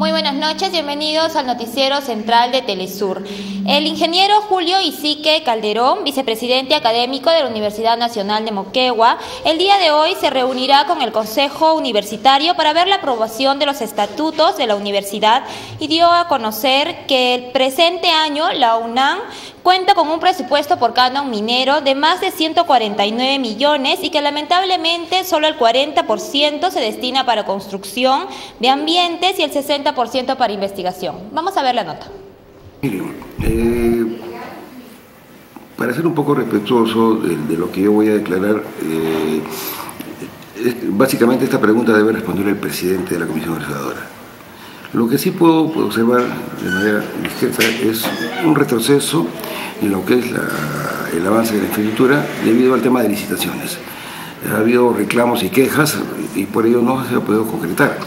Muy buenas noches, bienvenidos al noticiero central de Telesur. El ingeniero Julio Isique Calderón, vicepresidente académico de la Universidad Nacional de Moquegua, el día de hoy se reunirá con el Consejo Universitario para ver la aprobación de los estatutos de la universidad y dio a conocer que el presente año la UNAM cuenta con un presupuesto por canon minero de más de 149 millones y que lamentablemente solo el 40% se destina para construcción de ambientes y el 60% para investigación. Vamos a ver la nota. Eh, para ser un poco respetuoso de, lo que yo voy a declarar, eh, básicamente esta pregunta debe responder el presidente de la Comisión Organizadora. Lo que sí puedo, observar de manera discreta es un retroceso en lo que es el avance de la infraestructura debido al tema de licitaciones. Ha habido reclamos y quejas y por ello no se ha podido concretar.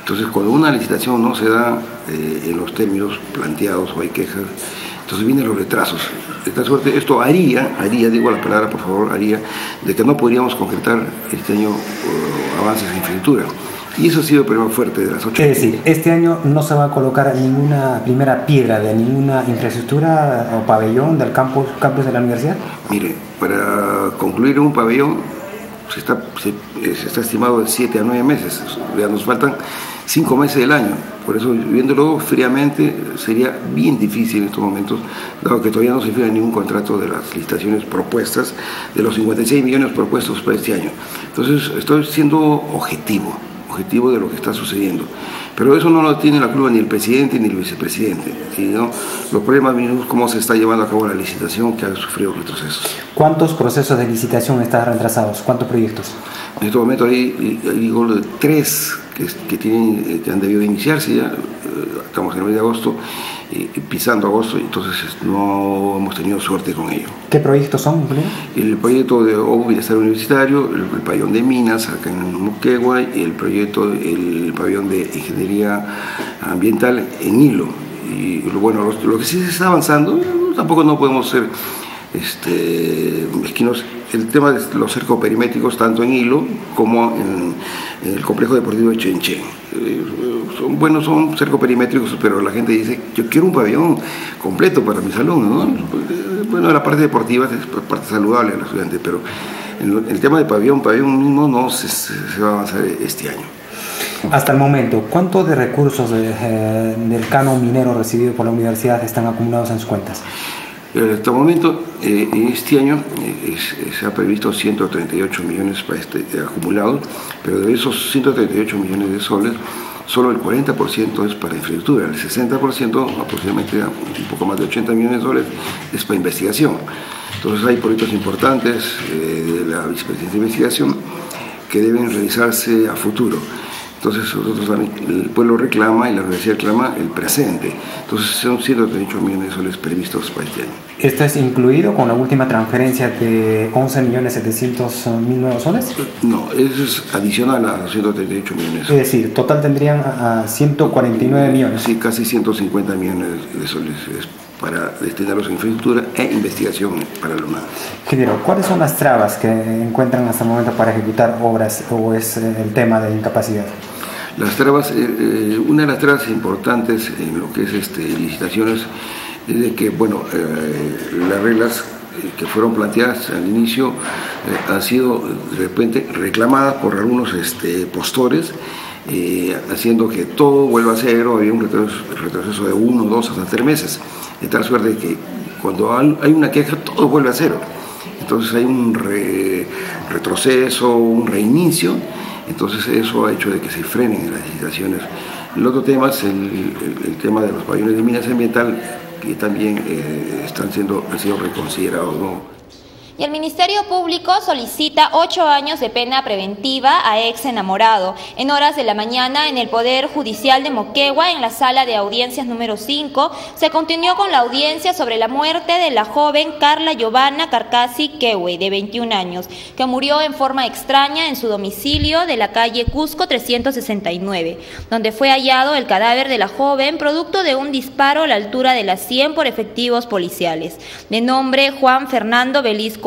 Entonces, cuando una licitación no se da eh, en los términos planteados o hay quejas, entonces vienen los retrasos. De esta suerte, esto haría, haría, digo la palabra por favor, haría, de que no podríamos concretar este año uh, avances en infraestructura. Y eso ha sido el problema fuerte de las ocho. Es decir, este año no se va a colocar ninguna primera piedra de ninguna infraestructura o pabellón del campus, campus de la universidad. Mire, para concluir un pabellón se está, se, está estimado de siete a nueve meses. Ya nos faltan cinco meses del año. Por eso, viéndolo fríamente, sería bien difícil en estos momentos, dado que todavía no se firma ningún contrato de las licitaciones propuestas, de los 56 millones propuestos para este año. Entonces, estoy siendo objetivo objetivo de lo que está sucediendo. Pero eso no lo tiene la culpa ni el presidente ni el vicepresidente, sino los problemas mismos, cómo se está llevando a cabo la licitación que ha sufrido retrocesos. ¿Cuántos procesos de licitación están retrasados? ¿Cuántos proyectos? En este momento hay, digo, tres que, que, tienen, eh, que han debido iniciarse ya, eh, estamos en el mes de agosto, pisando agosto, entonces no hemos tenido suerte con ello. ¿Qué proyectos son? El proyecto de OBU Bienestar Universitario, el, pabellón de minas acá en Moquegua y el proyecto, el pabellón de ingeniería ambiental en Hilo. Y bueno, lo, que sí se está avanzando, tampoco no podemos ser este, mezquinos. El tema de los cercos perimétricos, tanto en Hilo como en, el complejo deportivo de Chenchen. Eh, son buenos, son cercoperimétricos, pero la gente dice, yo quiero un pabellón completo para mis alumnos. Bueno, la parte deportiva es parte saludable a los estudiantes, pero el tema de pabellón, pabellón mismo no se, va a avanzar este año. Hasta el momento, ¿cuánto de recursos eh, del canon minero recibido por la universidad están acumulados en sus cuentas? Eh, hasta el momento, eh, este año se ha previsto 138 millones para este, acumulados, pero de esos 138 millones de soles, solo el 40% es para infraestructura, el 60%, aproximadamente un poco más de 80 millones de dólares, es para investigación. Entonces hay proyectos importantes eh, de la vicepresidencia de investigación que deben realizarse a futuro. Entonces nosotros también, el pueblo reclama y la universidad reclama el presente. Entonces son 138 millones de soles previstos para este año. ¿Esto es incluido con la última transferencia de 11 millones 700 mil nuevos soles? No, eso es adicional a los 138 millones. Es decir, total tendrían a 149 millones. Sí, casi 150 millones de soles para destinarlos a infraestructura e investigación para la UNAM. Ingeniero, ¿cuáles son las trabas que encuentran hasta el momento para ejecutar obras o es eh, el tema de incapacidad? Las trabas, eh, eh, una de las trabas importantes en lo que es este, licitaciones es de que, bueno, las reglas que fueron planteadas al inicio han sido de repente reclamadas por algunos este, postores haciendo que todo vuelva a cero, había un retroceso, de uno, dos, hasta tres meses de tal suerte que cuando hay una queja todo vuelve a cero. Entonces hay un retroceso, un reinicio, entonces eso ha hecho de que se frenen las licitaciones. El otro tema es el, tema de los pabellones de minas ambiental que también eh, están siendo, han sido reconsiderados. Y el Ministerio Público solicita ocho años de pena preventiva a ex enamorado. En horas de la mañana, en el Poder Judicial de Moquegua, en la sala de audiencias número 5, se continuó con la audiencia sobre la muerte de la joven Carla Giovanna Carcasi Kewe, de 21 años, que murió en forma extraña en su domicilio de la calle Cusco 369, donde fue hallado el cadáver de la joven producto de un disparo a la altura de las 100 por efectivos policiales, de nombre Juan Fernando Belisco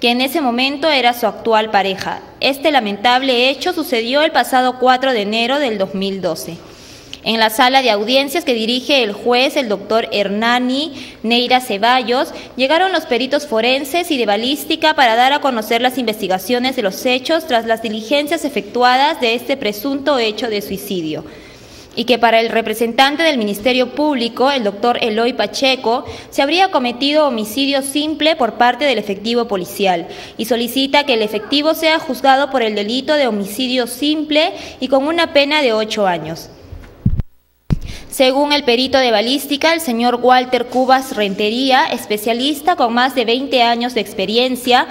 Que en ese momento era su actual pareja. Este lamentable hecho sucedió el pasado 4 de enero del 2012. En la sala de audiencias que dirige el juez, el doctor Hernani Neira Ceballos, llegaron los peritos forenses y de balística para dar a conocer las investigaciones de los hechos tras las diligencias efectuadas de este presunto hecho de suicidio y que para el representante del Ministerio Público, el doctor Eloy Pacheco, se habría cometido homicidio simple por parte del efectivo policial y solicita que el efectivo sea juzgado por el delito de homicidio simple y con una pena de ocho años. Según el perito de balística, el señor Walter Cubas Rentería, especialista con más de 20 años de experiencia,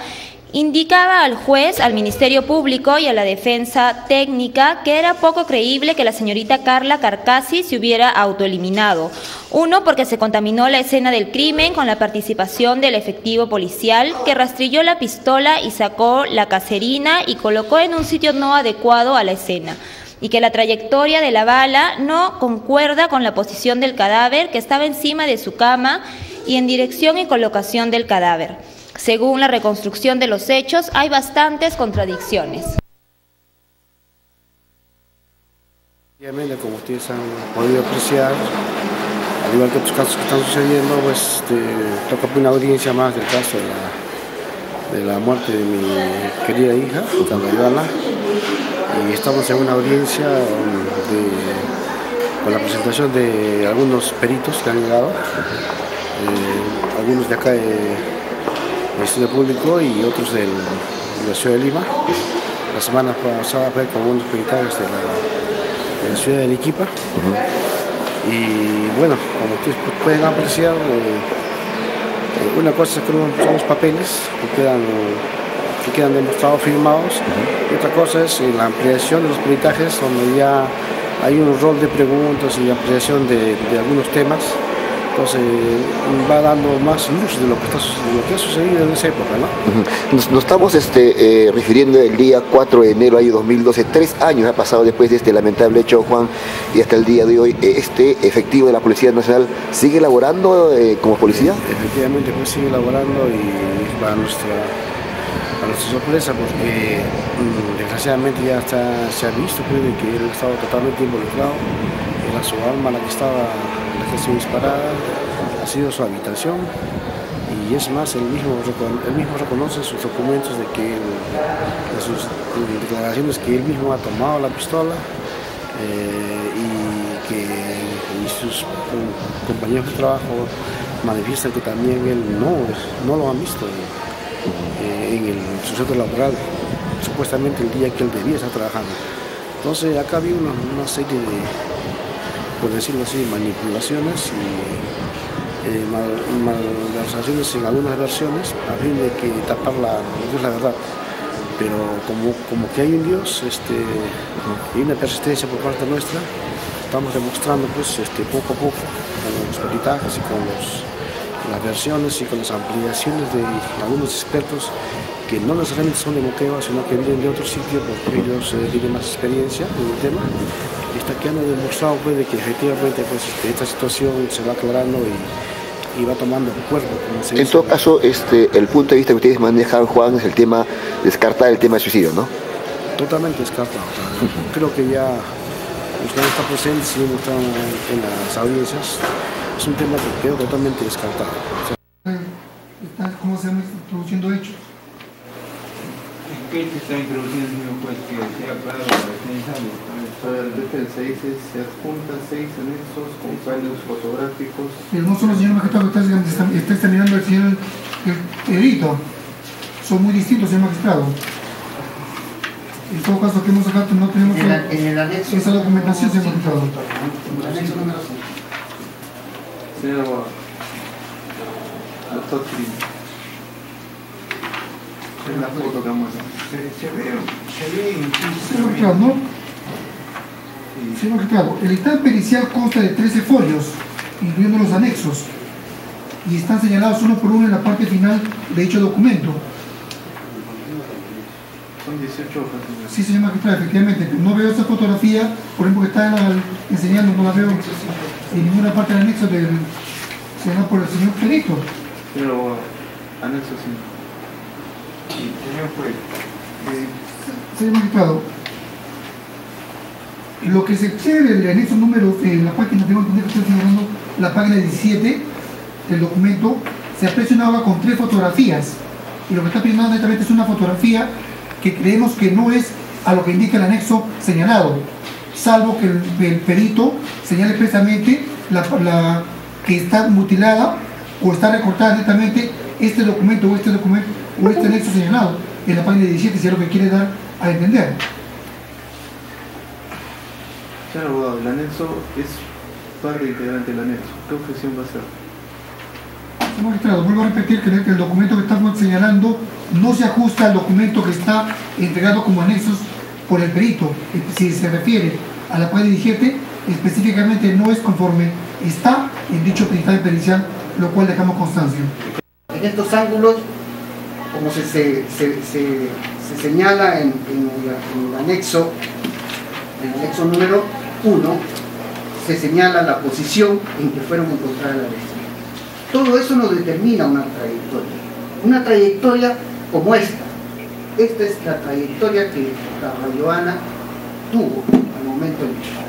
Indicaba al juez, al Ministerio Público y a la defensa técnica que era poco creíble que la señorita Carla Carcasi se hubiera autoeliminado. Uno, porque se contaminó la escena del crimen con la participación del efectivo policial que rastrilló la pistola y sacó la caserina y colocó en un sitio no adecuado a la escena y que la trayectoria de la bala no concuerda con la posición del cadáver que estaba encima de su cama y en dirección y colocación del cadáver. Según la reconstrucción de los hechos, hay bastantes contradicciones. Como ustedes han podido apreciar, al igual que otros casos que están sucediendo, pues este, toca una audiencia más del caso de la, muerte de mi querida hija, Ivana, y estamos en una audiencia con la presentación de algunos peritos que han llegado, eh, algunos de acá de Ministerio Público y otros de la ciudad de Lima. La semana pasada fue con unos militares de la, ciudad de Arequipa. Y bueno, como ustedes pueden apreciar, eh, eh, una cosa es que son los papeles que quedan, que quedan demostrados, firmados, y otra cosa es la ampliación de los peritajes, donde ya hay un rol de preguntas y ampliación de algunos temas entonces va dando más luz de lo que, está, lo que ha sucedido en esa época. ¿no? Nos, estamos este, eh, refiriendo el día 4 de enero año 2012, tres años ha pasado después de este lamentable hecho, Juan, y hasta el día de hoy, eh, ¿este efectivo de la Policía Nacional sigue elaborando eh, como policía? Efectivamente, pues sigue elaborando y para nuestra, nuestra sorpresa, porque mm, desgraciadamente ya está, se ha visto pues, que él estaba totalmente involucrado, era su alma la que estaba disparada ha sido su habitación y es más, él mismo, mismo reconoce sus documentos de que, sus declaraciones que él mismo ha tomado la pistola eh, y que sus compañeros de trabajo manifiestan que también él no, no lo ha visto eh, en el suceso laboral, supuestamente el día que él debía estar trabajando. Entonces acá había una serie de, por decirlo así, manipulaciones y eh, malversaciones en algunas versiones a fin de que tapar la, la verdad. Pero como, como que hay un Dios este, y una persistencia por parte nuestra, estamos demostrando pues, este, poco a poco con los peritajes y con las versiones y con las ampliaciones de algunos expertos que no necesariamente son de Moquegua, sino que vienen de otro sitio porque ellos eh, tienen más experiencia en el tema está quedando demostrado pues, de que efectivamente pues, este, esta situación se va aclarando y, va tomando cuerpo. en todo caso, este, el punto de vista que ustedes manejan, Juan, es el tema, descartar el tema de suicidio, ¿no? Totalmente descartado. Creo que ya los que no están presentes y están en, las audiencias, es un tema que quedó totalmente descartado. ¿Cómo se están produciendo hechos? ¿Qué se está introduciendo, juez? Que sea claro la defensa para el defensa dice se adjunta seis anexos con fallos fotográficos. Pero no solo, señor magistrado, que está, está examinando el señor el edito. Son muy distintos, señor magistrado. En todo caso, que hemos sacado, no tenemos en, el, en el anexo, esa documentación, señor magistrado. En el anexo número 5. Señor abogado. Doctor Quirino. En la foto que muestra. Se, se ve, se ve incluso. Magistrado, ¿no? Señor magistrado, el dictamen pericial consta de 13 folios, incluyendo los anexos, y están señalados uno por uno en la parte final de dicho documento. Son 18 hojas. Sí, señor magistrado, efectivamente. No veo esa fotografía, por ejemplo, que está enseñando, no la veo en ninguna parte del anexo del señor por el señor Perito. Pero, anexo sí. Señor juez. Señor magistrado, Lo que se excede del anexo número, en la página, tengo que estoy señalando la página 17 del documento, se aprecia una con tres fotografías. Y lo que está pidiendo netamente es una fotografía que creemos que no es a lo que indica el anexo señalado, salvo que el, perito señale expresamente la- que está mutilada o está recortada netamente este documento o este documento o este anexo señalado en la página 17, si es lo que quiere dar a entender. Señor abogado, el anexo es parte integrante del anexo. ¿Qué objeción va a hacer? Señor magistrado, vuelvo a repetir que el documento que estamos señalando no se ajusta al documento que está entregado como anexos por el perito. Si se refiere a la página 17, específicamente no es conforme está en dicho dictamen pericial, lo cual dejamos constancia. En estos ángulos, como se, se- se- se- se señala en, el anexo, en el anexo número 1, se señala la posición en que fueron encontradas las lesiones. Todo eso nos determina una trayectoria. Una trayectoria como esta. Esta es la trayectoria que la Joana tuvo al momento del disparo.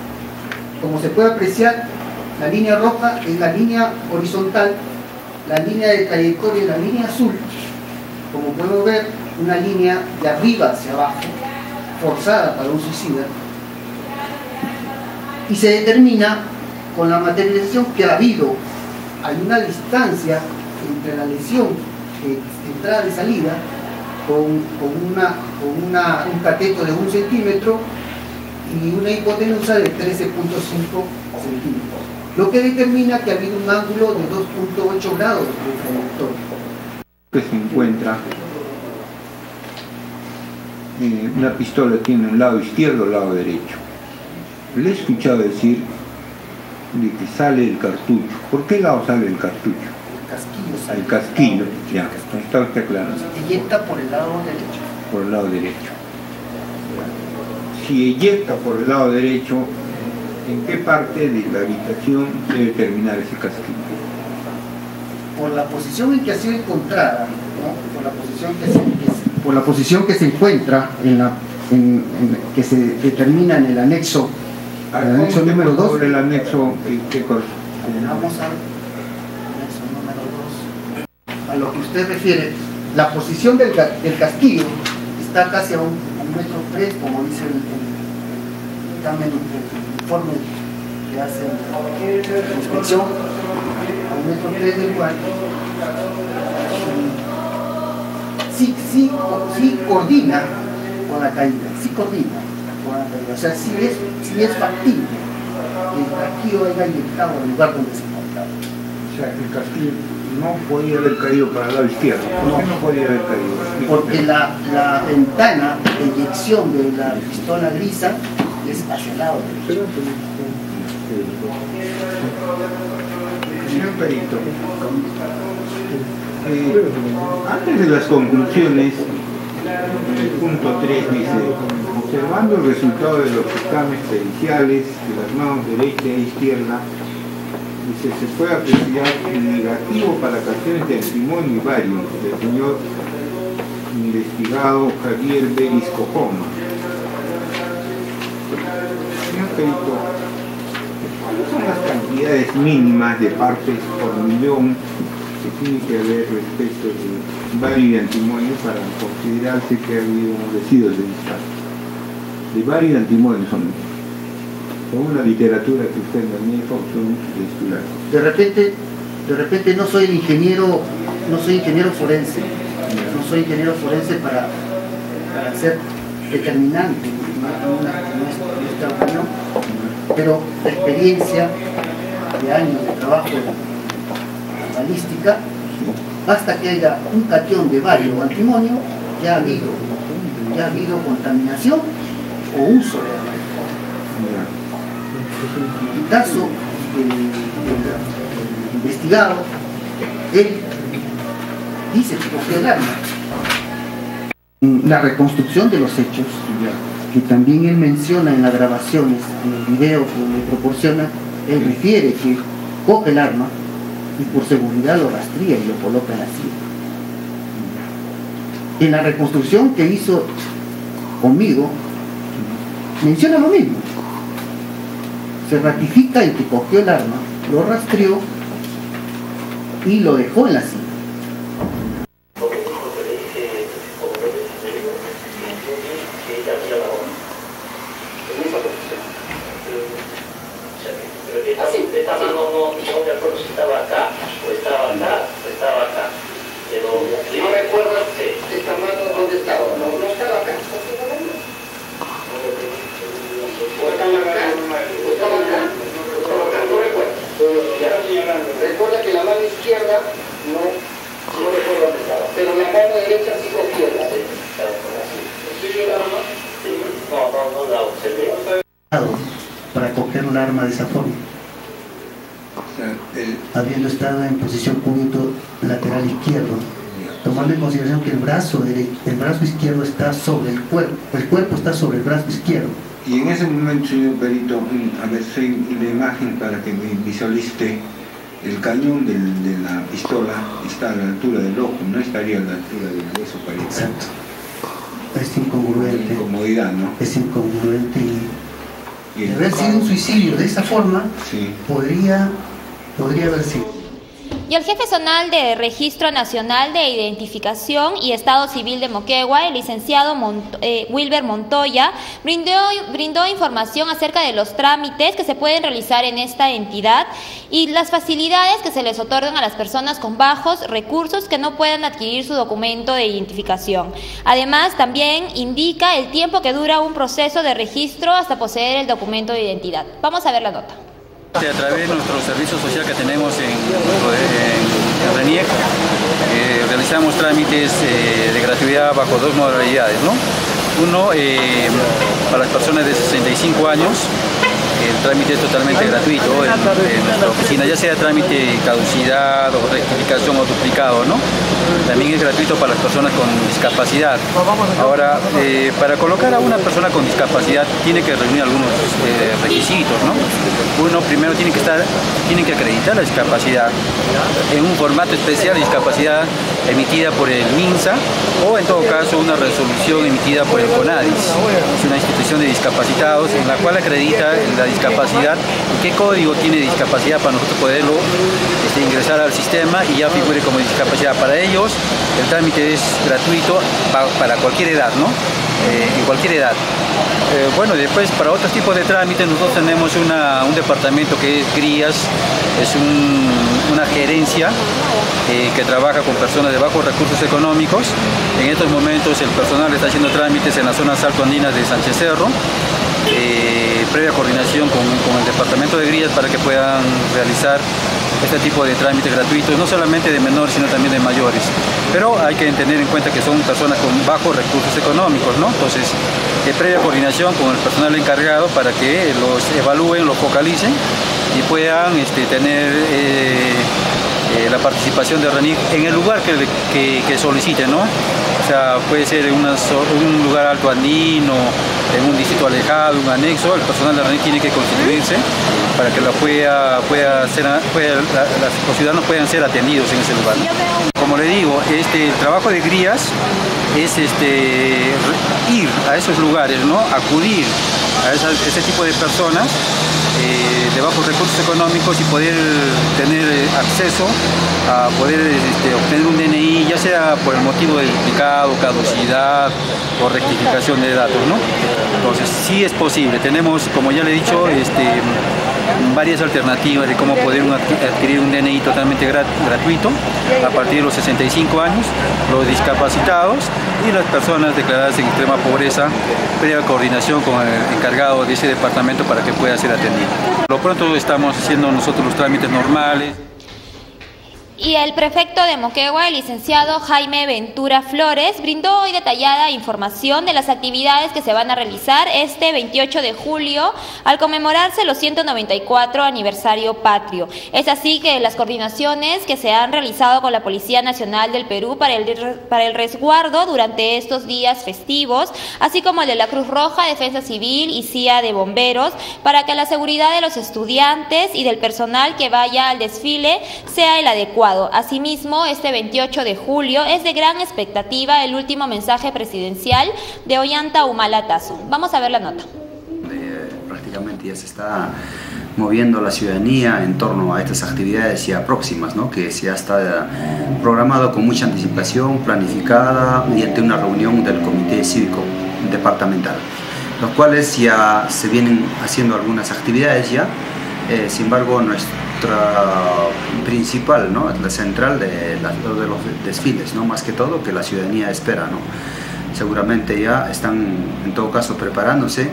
Como se puede apreciar, la línea roja es la línea horizontal la línea de trayectoria es la línea azul, como podemos ver, una línea de arriba hacia abajo, forzada para un suicida, y se determina con la materialización que ha habido, hay una distancia entre la lesión de entrada y salida, con, con una, con una- un cateto de un centímetro y una hipotenusa de 13.5 centímetros lo que determina que ha habido un ángulo de 2.8 grados de trayectoria. Que se encuentra eh, una pistola tiene un lado izquierdo un lado derecho. Le he escuchado decir de que sale el cartucho. ¿Por qué lado sale el cartucho? El casquillo sale El casquillo, ya, está usted claro, eyecta por el lado derecho. por el lado derecho. Si eyecta por el lado derecho, ¿en qué parte de la habitación debe terminar ese casquillo? Por la posición en que ha sido encontrada, ¿no? por, la posición que se, que se- por la posición que se encuentra, en la, en- en- que se determina en el anexo, el anexo número por 2. favor, el anexo que corresponde. Vamos al anexo número 2. A lo que usted refiere, la posición del, ca- del casquillo está casi a un, a un metro tres, como dice el, el dictamen, el informe que hace la inspección, a un metro tres del lugar. Sí, sí, sí coordina con la caída, sí coordina con la caída, o sea, sí es, sí es factible que el casquillo haya inyectado el lugar donde se encontraba. O sea, el castillo no podía haber caído para el lado izquierdo. ¿Por qué no podía haber caído? Porque la, la ventana de eyección de la pistola grisa es hacia el lado derecho. Señor Perito, eh, antes de las conclusiones, el punto 3 dice, observando el resultado de los exámenes periciales de las manos derecha e izquierda, dice, se puede apreciar el negativo para canciones de testimonio y varios del señor investigado Javier Beris Cojoma. Señor Perito, ¿cuáles son las cantidades mínimas de partes por millón que tiene que haber respecto de bario y antimonio para considerarse que ha habido residuos de disparo? De bario y antimonio son, según la literatura que usted maneja, son titulares. De repente, de repente no soy el ingeniero, no soy ingeniero forense, no soy ingeniero forense para, para ser determinante en nuestra opinión, pero la experiencia de años de trabajo en balística, basta que haya un cation de bario o antimonio, ya ha habido, ya ha habido contaminación o uso de la el caso del, del investigado, él dice que cogió el arma. La reconstrucción de los hechos, que también él menciona en las grabaciones, en el video que me proporciona, él refiere que coge el arma y por seguridad lo rastría y lo coloca en la silla. En la reconstrucción que hizo conmigo, menciona lo mismo se ratifica en que cogió el arma, lo rastreó y lo dejó en la silla. Así, esta mano no, no me acuerdo si estaba acá, o estaba acá, o estaba acá. Pero no recuerdo esta mano dónde estaba, no, no estaba acá. O estaba acá, o estaba acá, o estaba acá, no recuerdo. Recuerda que la mano izquierda no, no recuerdo dónde estaba, pero la mano derecha sí cogía la No, no, no la observé. Para coger un arma de esa forma. Habiendo estado en posición cúbito lateral izquierdo, tomando en consideración que el brazo, derecho, el brazo izquierdo está sobre el cuerpo, el cuerpo está sobre el brazo izquierdo. Y en ese momento, señor Perito, a ver la imagen para que me visualice, el cañón del, de la pistola está a la altura del ojo, no estaría a la altura del hueso parietal. Exacto. Es incongruente. Incomodidad, ¿no? Es incongruente y, y de haber sido un suicidio de esa forma, sí. podría, podría haber sido. Y el jefe zonal de Registro Nacional de Identificación y Estado Civil de Moquegua, el licenciado Mont eh, Wilber Montoya, brindó, brindó información acerca de los trámites que se pueden realizar en esta entidad y las facilidades que se les otorgan a las personas con bajos recursos que no puedan adquirir su documento de identificación. Además, también indica el tiempo que dura un proceso de registro hasta poseer el documento de identidad. Vamos a ver la nota. A través de nuestro servicio social que tenemos en, en RENIEC, eh, realizamos trámites eh, de gratuidad bajo dos modalidades. ¿no? Uno, eh, para las personas de 65 años, el trámite es totalmente gratuito en, nuestra oficina, ya sea trámite caducidad o rectificación o duplicado, ¿no? También es gratuito para las personas con discapacidad. Ahora, para colocar a una persona con discapacidad tiene que reunir algunos requisitos, ¿no? Uno primero tiene que estar, tiene que acreditar la discapacidad en un formato especial discapacidad emitida por el MINSA o en todo caso una resolución emitida por el CONADIS, es una institución de discapacitados en la cual acredita la discapacidad qué código tiene discapacidad para nosotros poderlo este, ingresar al sistema y ya figure como discapacidad. Para ellos el trámite es gratuito para, cualquier edad, ¿no? Eh, en cualquier edad. Eh, bueno, después para otros tipos de trámites nosotros tenemos un departamento que es GRIAS, es un, una gerencia eh, que trabaja con personas de bajos recursos económicos. En estos momentos el personal está haciendo trámites en las zonas altoandinas de Sánchez Cerro, eh, previa coordinación con, con, el departamento de GRIAS para que puedan realizar este tipo de trámites gratuitos, no solamente de menores, sino también de mayores. Pero hay que tener en cuenta que son personas con bajos recursos económicos, ¿no? Entonces, eh, previa coordinación con el personal encargado para que los evalúen, los focalicen y puedan este, tener eh, eh, la participación de RENIC en el lugar que, que, que soliciten, ¿no? O sea, puede ser en una, un lugar alto andino, en un distrito alejado, un anexo, el personal de RENIC tiene que constituirse para que la pueda, pueda ser, pueda, la, los ciudadanos puedan ser atendidos en ese lugar. Como le digo, este, el trabajo de GRIAS es este, ir a esos lugares, ¿no? acudir a esa, ese tipo de personas eh, de bajos recursos económicos y poder tener acceso a poder este, obtener un DNI, ya sea por el motivo de duplicado, caducidad o rectificación de datos. ¿no? Entonces sí es posible, tenemos, como ya le he dicho, este, varias alternativas de cómo poder adquirir un DNI totalmente gratuito a partir de los 65 años, los discapacitados y las personas declaradas en extrema pobreza, previa coordinación con el encargado de ese departamento para que pueda ser atendido. Lo pronto estamos haciendo nosotros los trámites normales. Y el prefecto de Moquegua, el licenciado Jaime Ventura Flores, brindó hoy detallada información de las actividades que se van a realizar este 28 de julio al conmemorarse los 194 aniversario patrio. Es así que las coordinaciones que se han realizado con la Policía Nacional del Perú para el, para el resguardo durante estos días festivos, así como el de la Cruz Roja, Defensa Civil y CIA de Bomberos, para que la seguridad de los estudiantes y del personal que vaya al desfile sea el adecuado. Asimismo, este 28 de julio es de gran expectativa el último mensaje presidencial de Ollanta Humala Tazo. Vamos a ver la nota. Eh, prácticamente ya se está moviendo la ciudadanía en torno a estas actividades ya próximas, ¿no? que ya está programado con mucha anticipación, planificada mediante una reunión del Comité Cívico Departamental, los cuales ya se vienen haciendo algunas actividades ya, eh, sin embargo nuestra principal, ¿no? la central de, la, de los desfiles, ¿no? más que todo que la ciudadanía espera. ¿no? Seguramente ya están en todo caso preparándose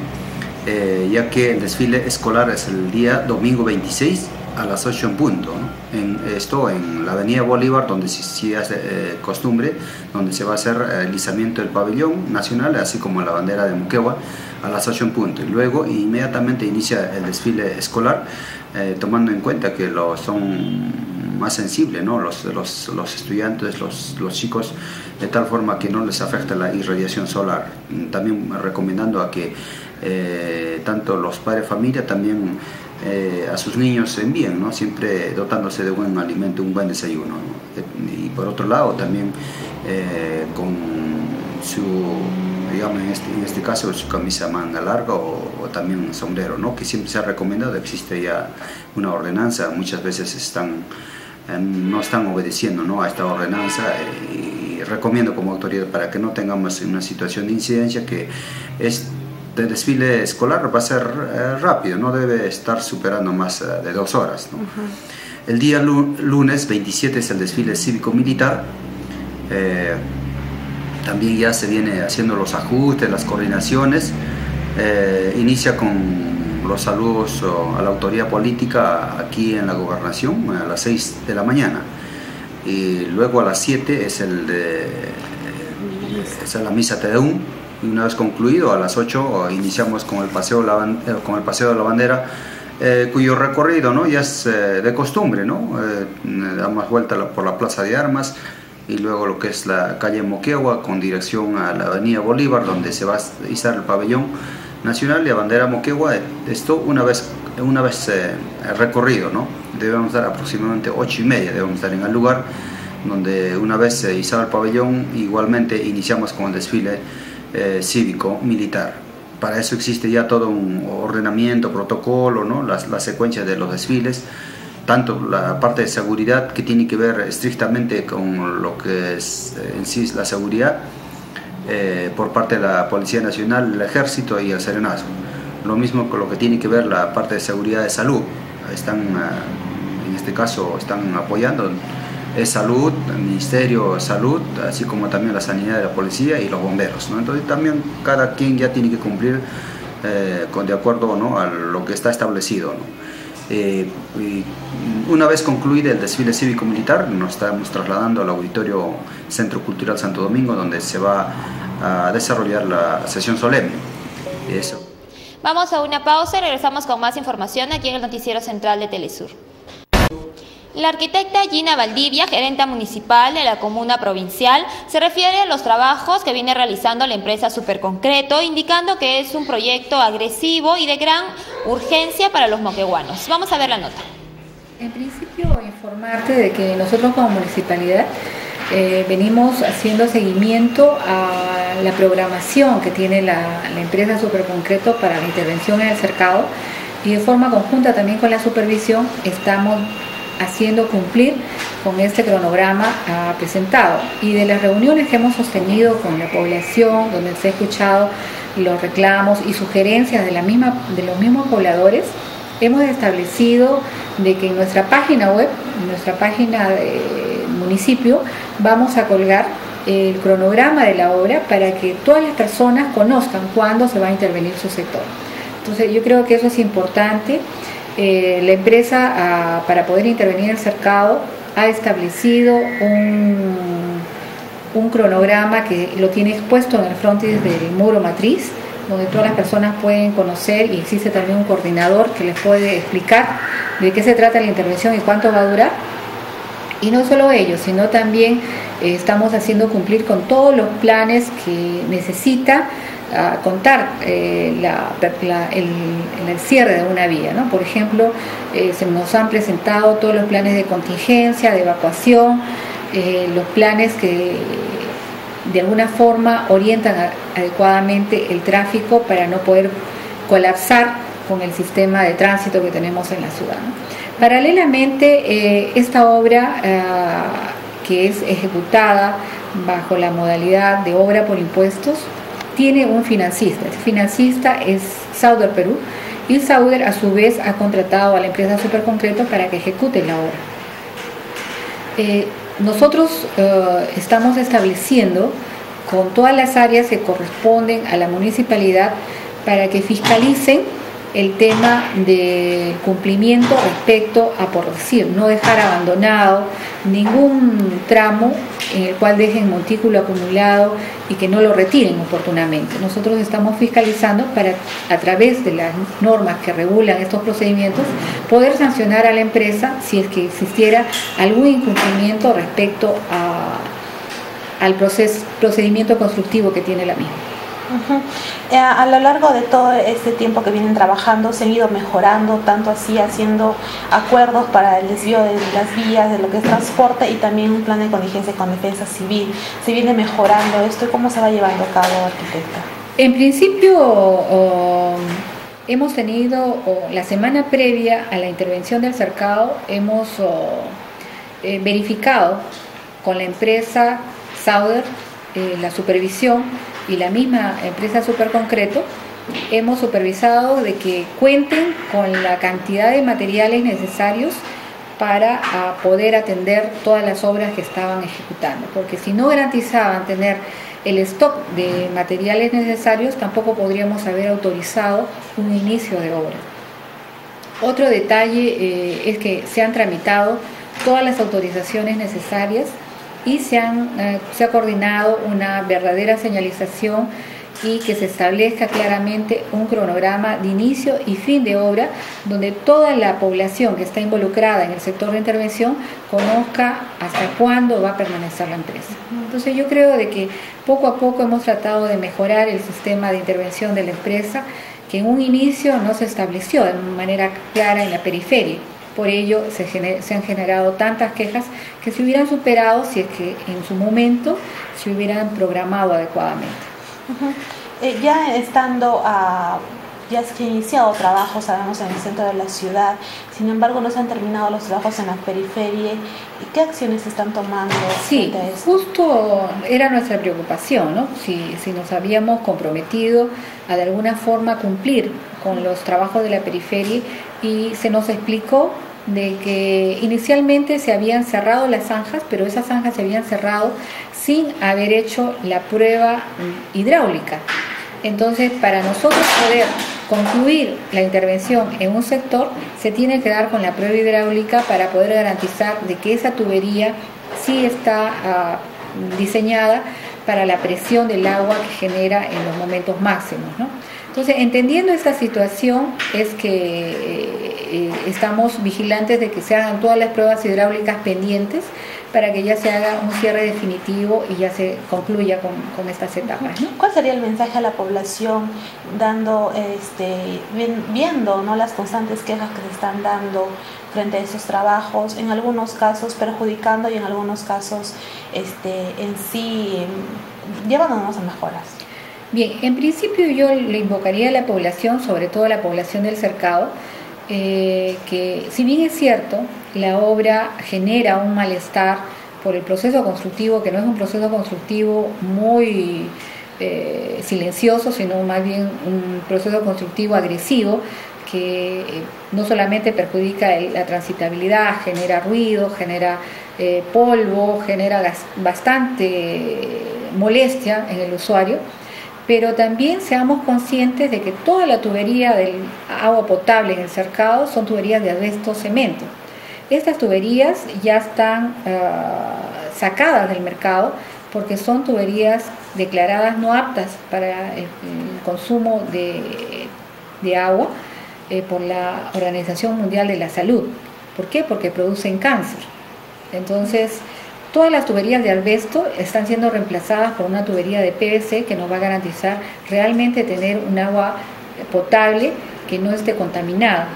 eh, ya que el desfile escolar es el día domingo 26 a las 8 en punto. En, esto en la avenida Bolívar, donde sí, hace eh, costumbre, donde se va a hacer el izamiento del pabellón nacional, así como la bandera de Muquegua, a las 8 en punto. Y luego inmediatamente inicia el desfile escolar, eh, tomando en cuenta que lo, son más sensibles ¿no? los, los, los estudiantes, los, los chicos, de tal forma que no les afecta la irradiación solar. También recomendando a que eh, tanto los padres familia también eh, a sus niños envíen, ¿no? siempre dotándose de buen alimento, un buen desayuno. Y por otro lado también eh, con su, digamos en este, en este, caso, camisa manga larga o, también un sombrero, ¿no? que siempre se ha recomendado, existe ya una ordenanza, muchas veces están no están obedeciendo ¿no? a esta ordenanza y recomiendo como autoridad para que no tengamos una situación de incidencia que es de desfile escolar va a ser eh, rápido, no debe estar superando más eh, de dos horas. El día lunes 27 es el desfile cívico-militar. Eh, también ya se viene haciendo los ajustes, las coordinaciones. inicia con los saludos a la autoridad política aquí en la gobernación a las 6 de la mañana. Y luego a las 7 es, el es la misa Tedeum y una vez concluido, a las 8 iniciamos con el paseo, eh, con el paseo de la bandera, eh, cuyo recorrido ¿no? ya es eh, de costumbre, ¿no? damos vuelta por la Plaza de Armas y luego lo que es la calle Moquegua con dirección a la Avenida Bolívar, donde se va a izar el pabellón nacional y la bandera Moquegua. Esto una vez, una vez recorrido, ¿no? debemos dar aproximadamente 8 y media, debemos estar en el lugar donde una vez se el pabellón, igualmente iniciamos con el desfile eh, cívico, militar. Para eso existe ya todo un ordenamiento, protocolo, ¿no? las, las secuencias de los desfiles, tanto la parte de seguridad que tiene que ver estrictamente con lo que es eh, en sí la seguridad eh, por parte de la Policía Nacional, el Ejército y el Serenazgo. Lo mismo con lo que tiene que ver la parte de seguridad de salud. Están, en este caso, están apoyando es salud, el Ministerio de Salud, así como también la sanidad de la policía y los bomberos. Entonces también cada quien ya tiene que cumplir eh, con, de acuerdo ¿no? a lo que está establecido. Eh, una vez concluido el desfile cívico-militar, nos estamos trasladando al Auditorio Centro Cultural Santo Domingo, donde se va a desarrollar la sesión solemne. Eso. Vamos a una pausa y regresamos con más información aquí en el Noticiero Central de Telesur. La arquitecta Gina Valdivia, gerente municipal de la comuna provincial, se refiere a los trabajos que viene realizando la empresa Superconcreto, indicando que es un proyecto agresivo y de gran urgencia para los moqueguanos. Vamos a ver la nota. En principio, informarte de que nosotros como municipalidad eh, venimos haciendo seguimiento a la programación que tiene la, la empresa Superconcreto para la intervención en el cercado y de forma conjunta también con la supervisión estamos haciendo cumplir con este cronograma presentado. Y de las reuniones que hemos sostenido con la población, donde se ha escuchado los reclamos y sugerencias de, la misma, de los mismos pobladores, hemos establecido de que en nuestra página web, en nuestra página de municipio, vamos a colgar el cronograma de la obra para que todas las personas conozcan cuándo se va a intervenir su sector. Entonces yo creo que eso es importante eh, la empresa, ah, para poder intervenir en el cercado, ha establecido un, cronograma que lo tiene expuesto en el frontis del muro matriz, donde todas las personas pueden conocer y existe también un coordinador que les puede explicar de qué se trata la intervención y cuánto va a durar. Y no solo ello, sino también eh, estamos haciendo cumplir con todos los planes que necesita a contar eh, el, cierre de una vía. ¿no? Por ejemplo, eh, se nos han presentado todos los planes de contingencia, de evacuación, eh, los planes que de alguna forma orientan adecuadamente el tráfico para no poder colapsar con el sistema de tránsito que tenemos en la ciudad. Paralelamente, esta obra ah, que es ejecutada bajo la modalidad de obra por impuestos tiene un financista. El financista es Sauder Perú y Sauder a su vez ha contratado a la empresa Superconcreto para que ejecute la obra. Eh, nosotros eh, estamos estableciendo con todas las áreas que corresponden a la municipalidad para que fiscalicen el tema del cumplimiento respecto a, por decir, no dejar abandonado ningún tramo en el cual dejen montículo acumulado y que no lo retiren oportunamente. Nosotros estamos fiscalizando para, a través de las normas que regulan estos procedimientos, poder sancionar a la empresa si es que existiera algún incumplimiento respecto al procedimiento constructivo que tiene la misma. Eh, a lo largo de todo este tiempo que vienen trabajando, se han ido mejorando, tanto así haciendo acuerdos para el desvío de las vías, de lo que es transporte y también un plan de contingencia con defensa civil. Se viene mejorando esto y cómo se va llevando a cabo, arquitecta. En principio, hemos tenido, la semana previa a la intervención del cercado, hemos eh, verificado con la empresa Sauder eh, la supervisión y la misma empresa Superconcreto hemos supervisado de que cuenten con la cantidad de materiales necesarios para poder atender todas las obras que estaban ejecutando, porque si no garantizaban tener el stock de materiales necesarios, tampoco podríamos haber autorizado un inicio de obra. Otro detalle eh, es que se han tramitado todas las autorizaciones necesarias y eh, se ha coordinado una verdadera señalización y que se establezca claramente un cronograma de inicio y fin de obra donde toda la población que está involucrada en el sector de intervención conozca hasta cuándo va a permanecer la empresa. Entonces yo creo de que poco a poco hemos tratado de mejorar el sistema de intervención de la empresa que en un inicio no se estableció de manera clara en la periferia por ello se, han generado tantas quejas que se hubieran superado si es que en su momento se hubieran programado adecuadamente. Eh, ya estando a ya se han iniciado trabajos, sabemos, en el centro de la ciudad, sin embargo no se han terminado los trabajos en la periferia. ¿Y qué acciones se están tomando? Sí, justo era nuestra preocupación, ¿no? Si, si nos habíamos comprometido a de alguna forma cumplir con los trabajos de la periferia y se nos explicó de que inicialmente se habían cerrado las zanjas, pero esas zanjas se habían cerrado sin haber hecho la prueba hidráulica. Entonces, para nosotros poder concluir la intervención en un sector, se tiene que dar con la prueba hidráulica para poder garantizar de que esa tubería sí está ah, diseñada para la presión del agua que genera en los momentos máximos. Entonces, entendiendo esta situación, es que eh, eh, estamos vigilantes de que se hagan todas las pruebas hidráulicas pendientes para que ya se haga un cierre definitivo y ya se concluya con, estas etapas. ¿Cuál sería el mensaje a la población dando, este, viendo ¿no? las constantes quejas que se están dando frente a esos trabajos, en algunos casos perjudicando y en algunos casos este, en sí llevándonos a mejoras? Bien, en principio yo le invocaría a la población, sobre todo a la población del cercado, eh, que si bien es cierto, la obra genera un malestar por el proceso constructivo, que no es un proceso constructivo muy eh, silencioso, sino más bien un proceso constructivo agresivo, que eh, no solamente perjudica la transitabilidad, genera ruido, genera polvo, genera bastante molestia en el usuario, pero también seamos conscientes de que toda la tubería del agua potable en el cercado son tuberías de asbesto cemento. Estas tuberías ya están ah, sacadas del mercado porque son tuberías declaradas no aptas para el, consumo de, agua eh, por la Organización Mundial de la Salud. ¿Por qué? Porque producen cáncer. Entonces, Todas las tuberías de albesto están siendo reemplazadas por una tubería de PVC que nos va a garantizar realmente tener un agua potable que no esté contaminada.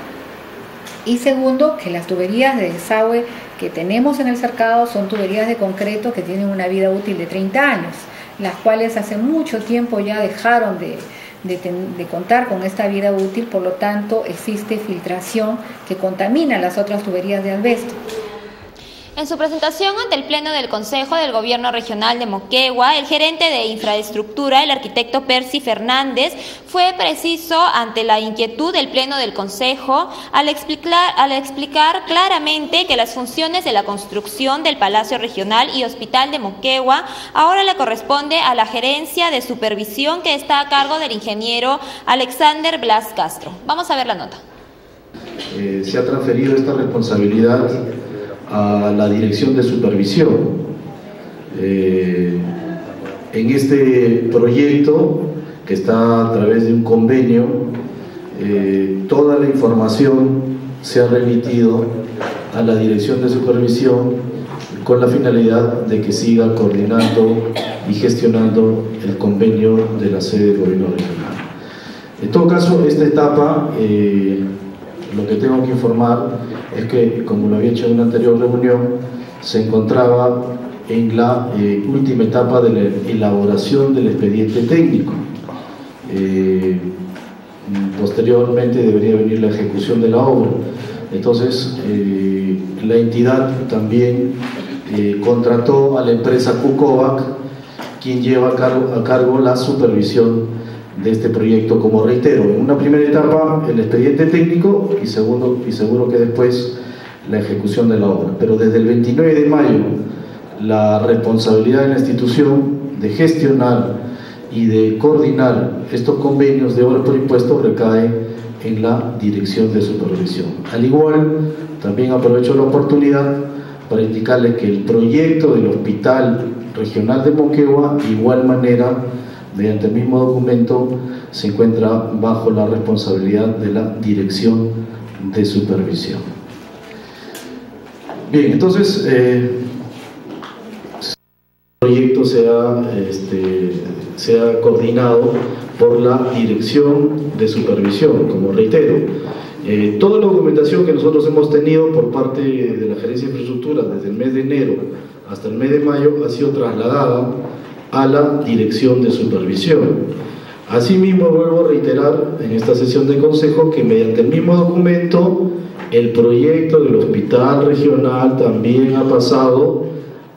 Y segundo, que las tuberías de desagüe que tenemos en el cercado son tuberías de concreto que tienen una vida útil de 30 años, las cuales hace mucho tiempo ya dejaron de, de, de, contar con esta vida útil, por lo tanto existe filtración que contamina las otras tuberías de asbesto. En su presentación ante el Pleno del Consejo del Gobierno Regional de Moquegua, el gerente de infraestructura, el arquitecto Percy Fernández, fue preciso ante la inquietud del Pleno del Consejo al explicar, claramente que las funciones de la construcción del Palacio Regional y Hospital de Moquegua ahora le corresponde a la gerencia de supervisión que está a cargo del ingeniero Alexander Blas Castro. Vamos a ver la nota. Eh, se ha transferido esta responsabilidad a la dirección de supervisión. Eh, en este proyecto, que está a través de un convenio, eh, toda la información se ha remitido a la dirección de supervisión con la finalidad de que siga coordinando y gestionando el convenio de la sede del gobierno regional. En todo caso, esta etapa, eh, lo que tengo que informar es que, como lo había hecho en una anterior reunión, se encontraba en la eh, última etapa de la elaboración del expediente técnico. Eh, posteriormente debería venir la ejecución de la obra. Entonces, eh, la entidad también contrató a la empresa Cucovac, quien lleva a cargo, a cargo la supervisión de este proyecto, como reitero, en una primera etapa el expediente técnico y, segundo, y seguro que después la ejecución de la obra. Pero desde el 29 de mayo la responsabilidad de la institución de gestionar y de coordinar estos convenios de obras por impuestos recae en la dirección de supervisión. Al igual, también aprovecho la oportunidad para indicarles que el proyecto del Hospital Regional de Moquegua, de igual manera, mediante el mismo documento, se encuentra bajo la responsabilidad de la Dirección de Supervisión. Bien, entonces, eh, el proyecto sea, este, sea coordinado por la Dirección de Supervisión, como reitero. Eh, toda la documentación que nosotros hemos tenido por parte de la Gerencia de Infraestructura desde el mes de enero hasta el mes de mayo ha sido trasladada a la dirección de supervisión. Asimismo, vuelvo a reiterar en esta sesión de consejo que mediante el mismo documento el proyecto del hospital regional también ha pasado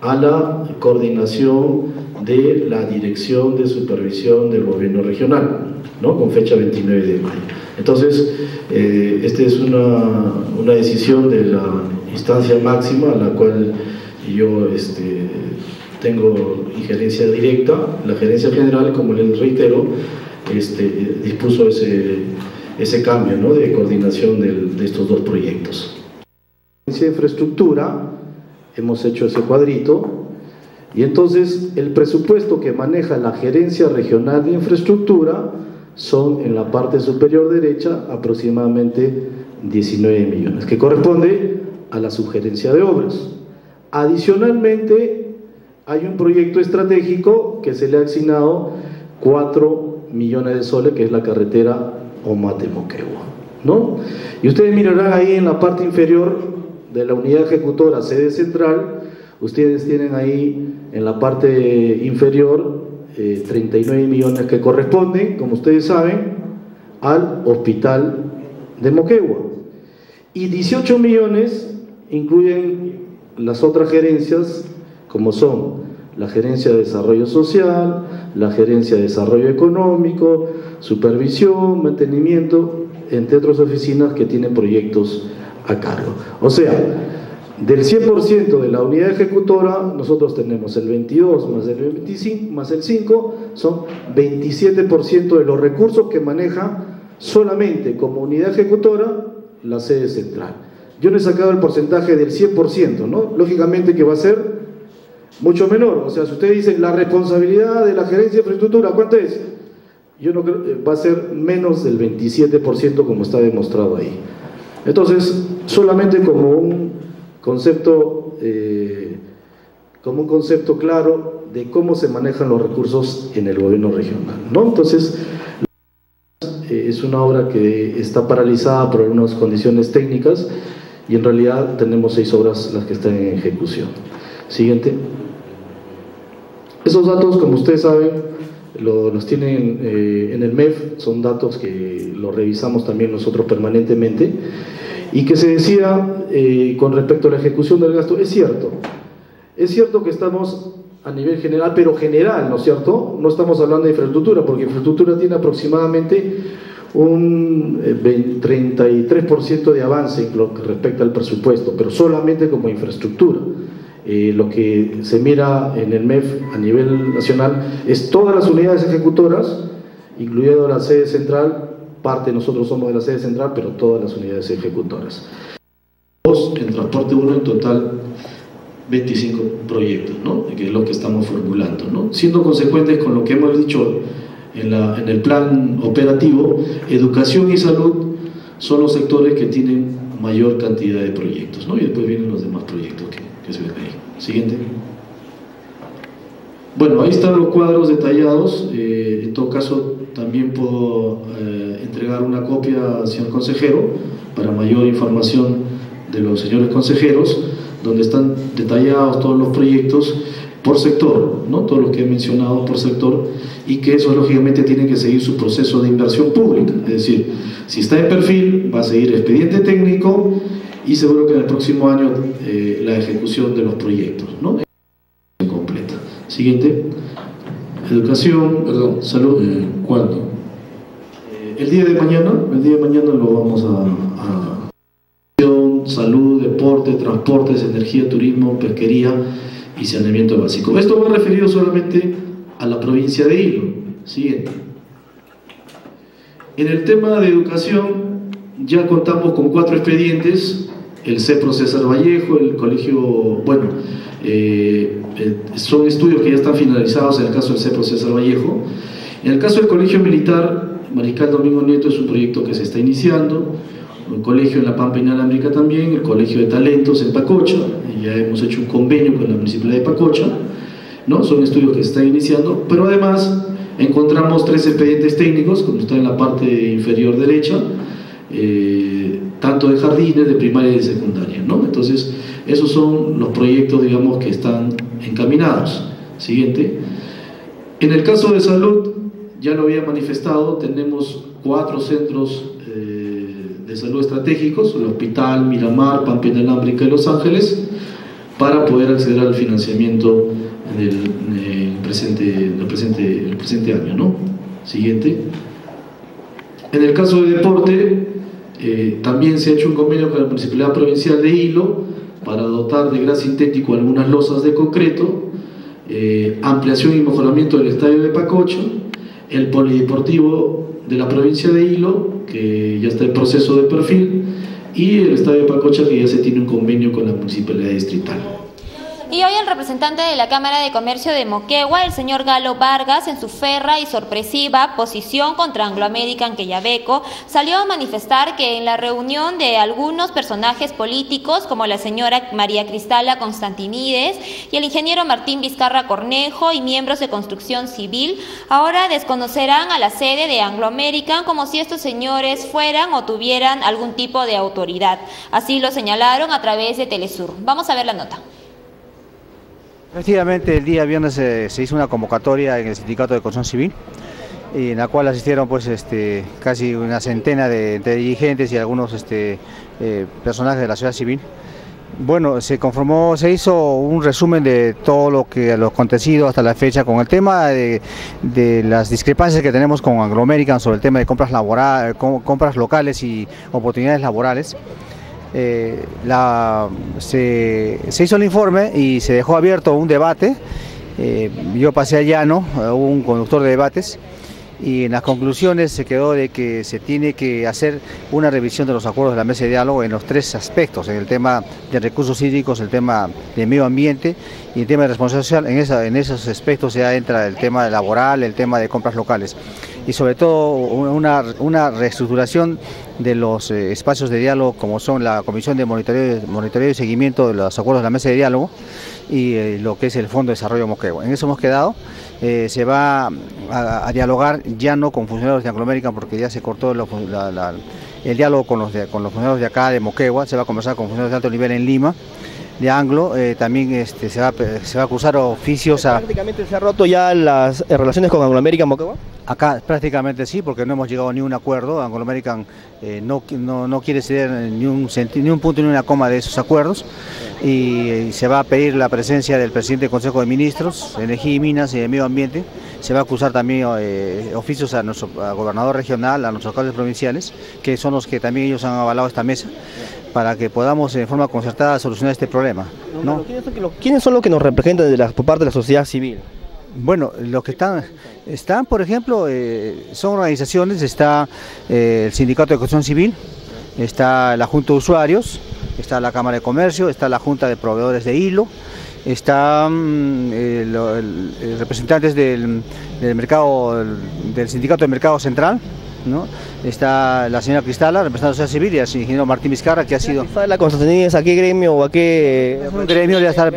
a la coordinación de la Dirección de Supervisión del Gobierno Regional, ¿no? con fecha 29 de mayo. Entonces, eh, esta es una, una, decisión de la instancia máxima a la cual yo este, tengo injerencia directa, la gerencia general, como les reitero, este, dispuso ese, ese cambio ¿no? de coordinación de estos dos proyectos. De infraestructura, hemos hecho ese cuadrito, y entonces el presupuesto que maneja la gerencia regional de infraestructura son en la parte superior derecha aproximadamente 19 millones, que corresponde a la sugerencia de obras. Adicionalmente, hay un proyecto estratégico que se le ha asignado 4 millones de soles, que es la carretera Omate-Moquegua. ¿no? Y ustedes mirarán ahí en la parte inferior de la unidad ejecutora sede central, ustedes tienen ahí en la parte inferior 39 eh, millones que corresponden, como ustedes saben, al hospital de Moquegua. Y 18 millones incluyen las otras gerencias como son la Gerencia de Desarrollo Social, la Gerencia de Desarrollo Económico, Supervisión, Mantenimiento, entre otras oficinas que tienen proyectos a cargo. O sea, del 100% de la unidad ejecutora, nosotros tenemos el 22 más el 25 más el 5, son 27% de los recursos que maneja solamente como unidad ejecutora la sede central. Yo no he sacado el porcentaje del 100%, ¿no? Lógicamente que va a ser mucho menor. O sea, si usted dice la responsabilidad de la gerencia de infraestructura, ¿cuánto es? Yo no creo, eh, va a ser menos del 27% como está demostrado ahí. Entonces, solamente como un concepto, eh, como un concepto claro de cómo se manejan los recursos en el gobierno regional. ¿no? Entonces, eh, es una obra que está paralizada por algunas condiciones técnicas y en realidad tenemos seis obras las que están en ejecución. Siguiente. Esos datos, como ustedes saben, lo, los tienen eh, en el MEF, son datos que los revisamos también nosotros permanentemente, y que se decía eh, con respecto a la ejecución del gasto, es cierto, es cierto que estamos a nivel general, pero general, ¿no es cierto? No estamos hablando de infraestructura, porque infraestructura tiene aproximadamente un 33% de avance respecta al presupuesto, pero solamente como infraestructura. Eh, lo que se mira en el MEF a nivel nacional es todas las unidades ejecutoras, incluyendo la sede central, parte nosotros somos de la sede central, pero todas las unidades ejecutoras. En transporte 1 en total 25 proyectos, ¿no? que es lo que estamos formulando. ¿no? Siendo consecuentes con lo que hemos dicho en, el plan operativo, educación y salud son los sectores que tienen mayor cantidad de proyectos, ¿no? y después vienen los demás proyectos que, que se ven ahí. Siguiente. Bueno, ahí están los cuadros detallados. Eh, en todo caso, también puedo eh, entregar una copia al señor consejero para mayor información de los señores consejeros, donde están detallados todos los proyectos por sector, ¿no? todos los que he mencionado por sector, y que eso lógicamente tiene que seguir su proceso de inversión pública. Es decir, si está en perfil, va a seguir expediente técnico y seguro que en el próximo año eh, la ejecución de los proyectos. ¿no? completa. Siguiente. Educación, perdón, salud. ¿Cuándo? Eh, el día de mañana, el día de mañana lo vamos a, a salud, deporte, transportes, energía, turismo, pesquería y saneamiento básico. Esto va referido solamente a la provincia de Hilo. Siguiente. En el tema de educación ya contamos con cuatro expedientes, el CEPRO César Vallejo, el colegio, bueno, eh, eh, son estudios que ya están finalizados en el caso del CEPRO César Vallejo. En el caso del colegio militar, Mariscal Domingo Nieto es un proyecto que se está iniciando, el colegio en La Pampa Inalámbrica también, el colegio de talentos en Pacocha, ya hemos hecho un convenio con la municipalidad de Pacocha, ¿no? son estudios que se están iniciando, pero además encontramos tres expedientes técnicos, como está en la parte inferior derecha, eh, tanto de jardines, de primaria y de secundaria. ¿no? Entonces, esos son los proyectos, digamos, que están encaminados. Siguiente. En el caso de salud, ya lo había manifestado, tenemos cuatro centros eh, de salud estratégicos, el Hospital, Miramar, Pampa Inalámbrica y Los Ángeles, para poder acceder al financiamiento presente, del presente, el presente año. ¿no? Siguiente. En el caso de deporte, eh, también se ha hecho un convenio con la Municipalidad Provincial de Hilo para dotar de gas sintético algunas losas de concreto, eh, ampliación y mejoramiento del estadio de Pacocho, el polideportivo de la provincia de Hilo, que ya está en proceso de perfil, y el estadio de Pacocha, que ya se tiene un convenio con la municipalidad distrital. Y hoy el representante de la Cámara de Comercio de Moquegua, el señor Galo Vargas, en su ferra y sorpresiva posición contra Anglo American Queyabeco, salió a manifestar que en la reunión de algunos personajes políticos, como la señora María Cristala Constantinides y el ingeniero Martín Vizcarra Cornejo y miembros de construcción civil, ahora desconocerán a la sede de Anglo American como si estos señores fueran o tuvieran algún tipo de autoridad. Así lo señalaron a través de Telesur. Vamos a ver la nota. Efectivamente, el día viernes se, se hizo una convocatoria en el Sindicato de Construcción Civil, en la cual asistieron pues este, casi una centena de, dirigentes y algunos este, eh, personajes de la sociedad civil. Bueno, se conformó, se hizo un resumen de todo lo que lo acontecido hasta la fecha con el tema de, de las discrepancias que tenemos con Anglo American sobre el tema de compras laborales, compras locales y oportunidades laborales. Eh, se, hizo el informe y se dejó abierto un debate. Eh, yo pasé allá, ¿no? Hubo un conductor de debates y en las conclusiones se quedó de que se tiene que hacer una revisión de los acuerdos de la mesa de diálogo en los tres aspectos, en el tema de recursos hídricos, el tema de medio ambiente y el tema de responsabilidad social. En, en esos aspectos ya entra el tema laboral, el tema de compras locales y sobre todo una, una reestructuración de los eh, espacios de diálogo como son la Comisión de Monitoreo, Monitoreo y Seguimiento de los Acuerdos de la Mesa de Diálogo y eh, lo que es el Fondo de Desarrollo Moquegua. En eso hemos quedado, eh, se va a, dialogar ya no con funcionarios de Anglo American porque ya se cortó el diálogo con los, con los funcionarios de acá de Moquegua, se va a conversar con funcionarios de alto nivel en Lima de Anglo, eh, también este, se, va, se va a acusar oficios a... ¿Prácticamente se han roto ya las eh, relaciones con Anglo American Moquegua? Acá prácticamente sí, porque no hemos llegado a ni un acuerdo. Anglo American eh, no, no, no, quiere ceder ni un, ni un punto ni una coma de esos acuerdos y, se va a pedir la presencia del presidente del Consejo de Ministros, Energía y Minas y de Medio Ambiente. Se va a acusar también eh, oficios a nuestro gobernador regional, a nuestros alcaldes provinciales, que son los que también ellos han avalado esta mesa para que podamos en forma concertada solucionar este problema. ¿no? ¿Quiénes son los que nos representan de la, por parte de la sociedad civil? Bueno, los que están, están por ejemplo, eh, son organizaciones, está eh, el Sindicato de Construcción Civil, está la Junta de Usuarios, está la Cámara de Comercio, está la Junta de Proveedores de Hilo, están eh, representantes del, del mercado, del Sindicato de Mercado Central, ¿no? Está la señora Cristala, representando a la sociedad civil, y el ingeniero Martín Vizcarra, que ha sido... ¿La Constantinidad a qué gremio o a qué...? un gremio le está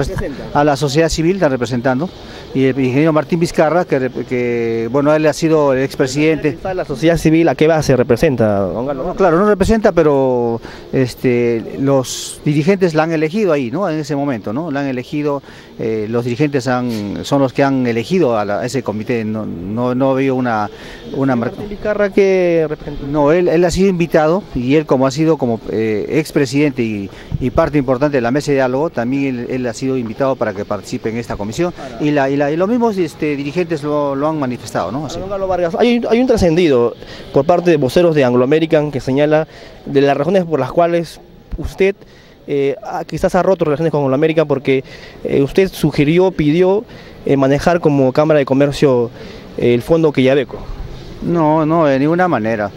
a la sociedad civil, está representando, y el ingeniero Martín Vizcarra, que, bueno, él ha sido el expresidente... ¿La sociedad civil a qué base representa, claro, no representa, pero este, los dirigentes la han elegido ahí, ¿no? En ese momento, ¿no? La han elegido, eh, los dirigentes han, son los que han elegido a, ese comité, no, no, no veo una... una... ¿Martín Vizcarra qué representa? No, él, él ha sido invitado y él como ha sido como eh, expresidente y, y, parte importante de la mesa de diálogo, también él, ha sido invitado para que participe en esta comisión y, la, y, la, y los mismos este, dirigentes lo, lo, han manifestado. ¿no? Vargas, hay, hay un trascendido por parte de voceros de Anglo American que señala de las razones por las cuales usted eh, quizás ha roto relaciones con Anglo American porque eh, usted sugirió, pidió eh, manejar como Cámara de Comercio eh, el fondo Quillabeco. No, no, de ninguna manera.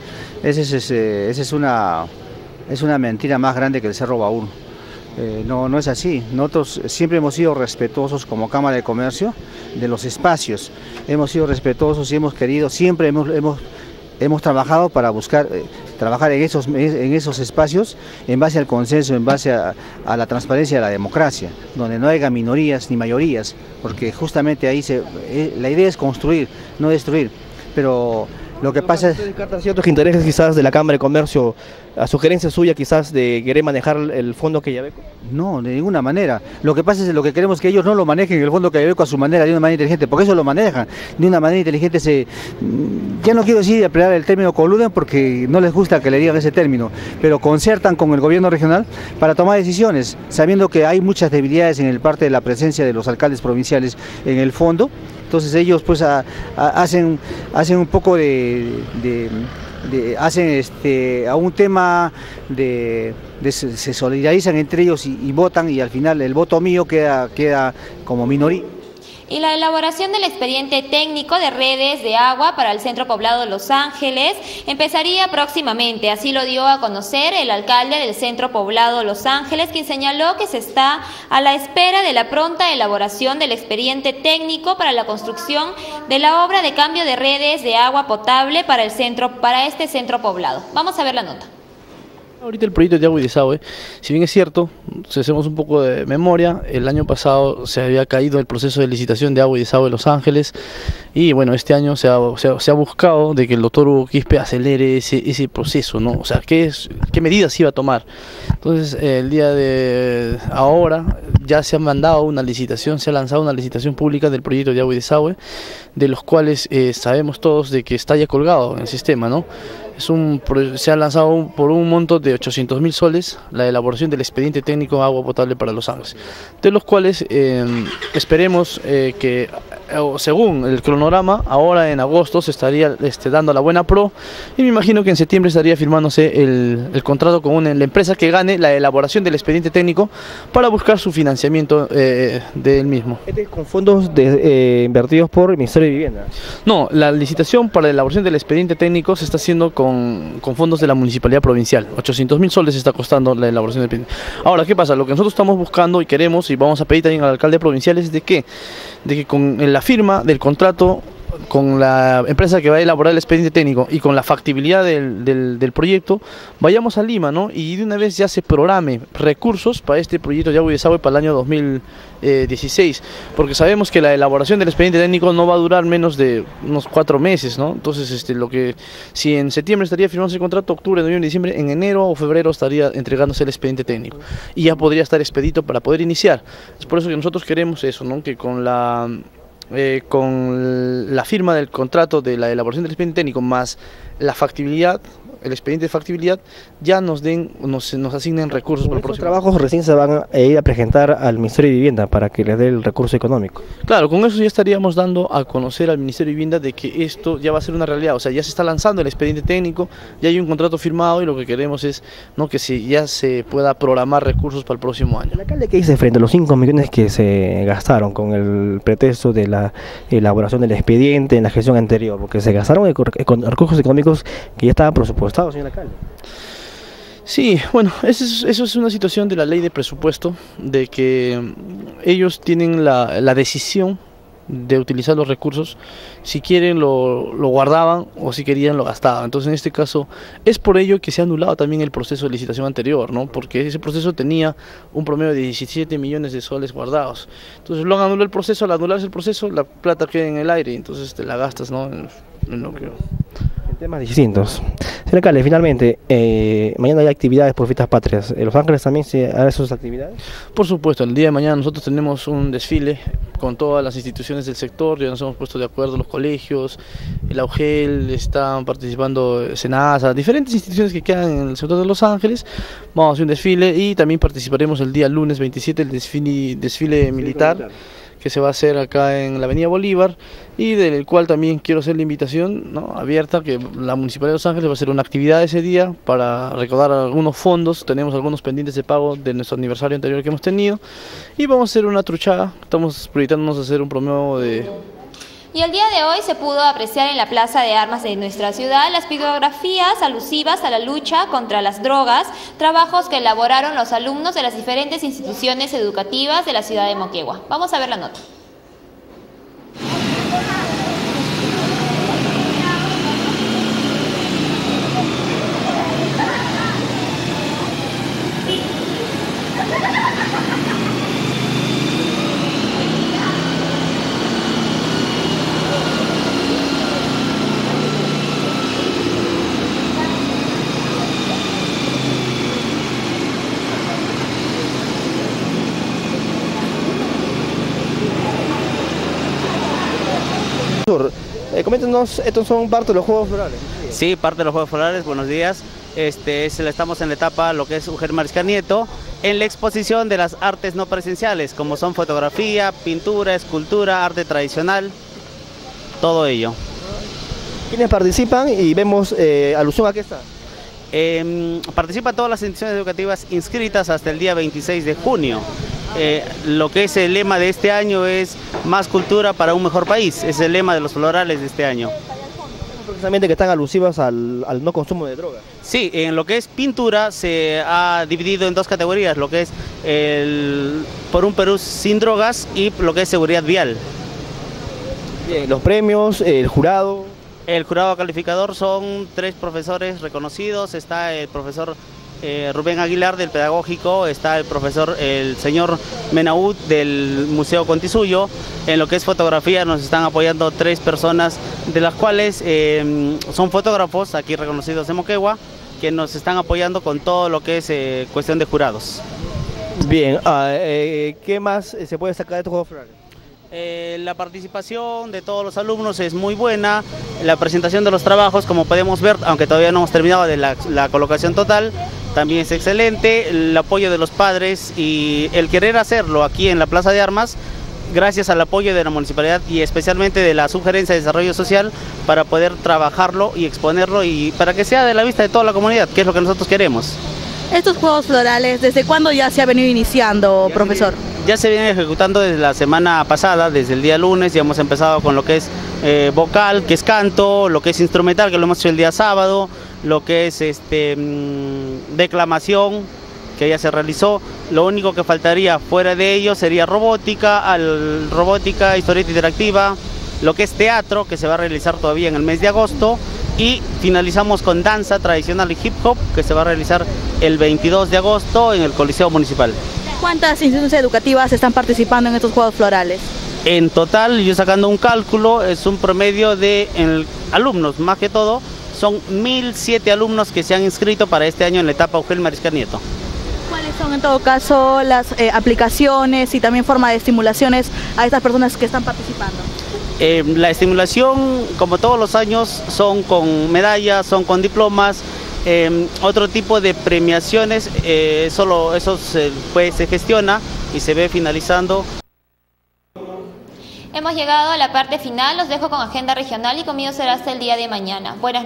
Esa es, es, una, es una mentira más grande que el Cerro Baúl. Eh, no, no es así. Nosotros siempre hemos sido respetuosos como Cámara de Comercio de los espacios. Hemos sido respetuosos y hemos querido, siempre hemos, hemos, hemos trabajado para buscar, eh, trabajar en esos, en esos espacios en base al consenso, en base a, la transparencia de la democracia, donde no haya minorías ni mayorías, porque justamente ahí se, eh, la idea es construir, no destruir pero lo que pasa es... ciertos intereses quizás de la Cámara de Comercio, a sugerencia suya quizás de querer manejar el fondo que Yabeco? No, de ninguna manera. Lo que pasa es que lo que queremos que ellos no lo manejen el fondo que Yabeco a su manera, de una manera inteligente, porque eso lo manejan. De una manera inteligente se... Ya no quiero decir emplear el término coluden porque no les gusta que le digan ese término, pero concertan con el gobierno regional para tomar decisiones, sabiendo que hay muchas debilidades en el parte de la presencia de los alcaldes provinciales en el fondo entonces ellos pues hacen, hacen un poco de, hacen este, a un tema de, se solidarizan entre ellos y, votan y al final el voto mío queda, queda como minoría y la elaboración del expediente técnico de redes de agua para el centro poblado de Los Ángeles empezaría próximamente. Así lo dio a conocer el alcalde del centro poblado Los Ángeles, quien señaló que se está a la espera de la pronta elaboración del expediente técnico para la construcción de la obra de cambio de redes de agua potable para el centro para este centro poblado. Vamos a ver la nota. Ahorita el proyecto de agua y desagüe, si bien es cierto, si hacemos un poco de memoria, el año pasado se había caído el proceso de licitación de agua y desagüe de Los Ángeles y bueno, este año se ha, se ha, buscado de que el doctor Hugo Quispe acelere ese, ese proceso, ¿no? O sea, ¿qué, es, qué medidas iba a tomar? Entonces, el día de ahora ya se ha mandado una licitación, se ha lanzado una licitación pública del proyecto de agua y desagüe, de los cuales eh, sabemos todos de que está ya colgado en el sistema, ¿no? Es un, se ha lanzado por un monto de 800 mil soles la elaboración del expediente técnico de agua potable para Los Ángeles, de los cuales em, esperemos eh, que, según el cronograma, ahora en agosto se estaría este, dando la buena pro y me imagino que en septiembre estaría firmándose el, contrato con una, la empresa que gane la elaboración del expediente técnico para buscar su financiamiento eh, del mismo. ¿Este con fondos eh, invertidos por el Ministerio de Vivienda? No, la licitación para la elaboración del expediente técnico se está haciendo con con, fondos de la municipalidad provincial. 800 mil soles está costando la elaboración del Ahora, ¿qué pasa? Lo que nosotros estamos buscando y queremos y vamos a pedir también al alcalde provincial es de que, de que con la firma del contrato con la empresa que va a elaborar el expediente técnico y con la factibilidad del, del, proyecto, vayamos a Lima, ¿no? Y de una vez ya se programe recursos para este proyecto de agua y desagüe para el año 2016, porque sabemos que la elaboración del expediente técnico no va a durar menos de unos cuatro meses, ¿no? Entonces, este, lo que si en septiembre estaría firmándose el contrato, octubre, noviembre, diciembre, en enero o febrero estaría entregándose el expediente técnico y ya podría estar expedito para poder iniciar. Es por eso que nosotros queremos eso, ¿no? Que con la eh, con la firma del contrato de la elaboración del expediente técnico más la factibilidad el expediente de factibilidad, ya nos den, nos, nos asignen recursos para el Los próximo trabajos recién se van a ir a presentar al Ministerio de Vivienda para que les dé el recurso económico. Claro, con eso ya estaríamos dando a conocer al Ministerio de Vivienda de que esto ya va a ser una realidad, o sea, ya se está lanzando el expediente técnico, ya hay un contrato firmado y lo que queremos es no que se, ya se pueda programar recursos para el próximo año. ¿El alcalde qué dice frente a los 5 millones que se gastaron con el pretexto de la elaboración del expediente en la gestión anterior? Porque se gastaron recursos económicos que ya estaban presupuestados, señor alcalde. Sí, bueno, eso es, eso es una situación de la ley de presupuesto, de que ellos tienen la, decisión de utilizar los recursos, si quieren lo, lo guardaban o si querían lo gastaban. Entonces en este caso es por ello que se ha anulado también el proceso de licitación anterior, ¿no? porque ese proceso tenía un promedio de 17 millones de soles guardados. Entonces lo han anulado el proceso, al anularse el proceso la plata queda en el aire entonces te la gastas ¿no? en, en lo que... Temas distintos. Señor alcalde, finalmente, eh, mañana hay actividades por fiestas patrias. ¿En Los Ángeles también se harán esas actividades? Por supuesto, el día de mañana nosotros tenemos un desfile con todas las instituciones del sector, ya nos hemos puesto de acuerdo los colegios, el AUGEL, están participando SENASA, diferentes instituciones que quedan en el sector de Los Ángeles. Vamos a hacer un desfile y también participaremos el día lunes 27 el desfile, desfile militar que se va a hacer acá en la Avenida Bolívar y del cual también quiero hacer la invitación abierta que la Municipalidad de Los Ángeles va a hacer una actividad ese día para recaudar algunos fondos, tenemos algunos pendientes de pago de nuestro aniversario anterior que hemos tenido. Y vamos a hacer una truchada, estamos proyectándonos hacer un promedio de Y el día de hoy se pudo apreciar en la Plaza de Armas de nuestra ciudad las pictografías alusivas a la lucha contra las drogas, trabajos que elaboraron los alumnos de las diferentes instituciones educativas de la ciudad de Moquegua. Vamos a ver la nota. Eh, coméntenos, estos son parte de los Juegos Florales. Sí, parte de los Juegos Florales, buenos días. Este, es- estamos en la etapa, lo que es Uger Mariscal Nieto, en la exposición de las artes no presenciales, como son fotografía, pintura, escultura, arte tradicional, todo ello. ¿Quiénes participan? Y vemos eh, alusión a qué está. Em, participan todas las instituciones educativas inscritas hasta el día 26 de junio. Eh, lo que es el lema de este año es más cultura para un mejor país, es el lema de los florales de este año. Precisamente que están alusivas al, al no consumo de drogas. Sí, en lo que es pintura se ha dividido en dos categorías, lo que es el por un Perú sin drogas y lo que es seguridad vial. Bien, los premios, el jurado. El jurado calificador son tres profesores reconocidos, está el profesor eh, Rubén Aguilar del Pedagógico, está el profesor, el señor Menaud del Museo Contisuyo, en lo que es fotografía nos están apoyando tres personas, de las cuales eh, son fotógrafos aquí reconocidos de Moquegua, que nos están apoyando con todo lo que es eh, cuestión de jurados. Bien, ah, eh, ¿qué más se puede sacar de estos Juegos Florales? Eh, la participación de todos los alumnos es muy buena, la presentación de los trabajos, como podemos ver, aunque todavía no hemos terminado de la, la colocación total, también es excelente, el apoyo de los padres y el querer hacerlo aquí en la Plaza de Armas, gracias al apoyo de la municipalidad y especialmente de la Sugerencia de Desarrollo Social para poder trabajarlo y exponerlo y para que sea de la vista de toda la comunidad, que es lo que nosotros queremos. Estos Juegos Florales, ¿desde cuándo ya se ha venido iniciando, profesor? Ya se viene ejecutando desde la semana pasada, desde el día lunes, ya hemos empezado con lo que es eh, vocal, que es canto, lo que es instrumental, que lo hemos hecho el día sábado, lo que es este mm, declamación, que ya se realizó. Lo único que faltaría fuera de ello sería robótica, al, robótica, historieta interactiva, lo que es teatro, que se va a realizar todavía en el mes de agosto, y finalizamos con danza tradicional y hip hop, que se va a realizar el 22 de agosto en el Coliseo Municipal. ¿Cuántas instituciones educativas están participando en estos Juegos Florales? En total, yo sacando un cálculo, es un promedio de en, alumnos, más que todo, son 1.007 alumnos que se han inscrito para este año en la etapa Eugel Mariscal Nieto. ¿Cuáles son en todo caso las eh, aplicaciones y también forma de estimulaciones a estas personas que están participando? Eh, la estimulación, como todos los años, son con medallas, son con diplomas, eh, otro tipo de premiaciones, eh, solo eso se, pues, se gestiona y se ve finalizando. Hemos llegado a la parte final, los dejo con agenda regional y conmigo será hasta el día de mañana. Buenas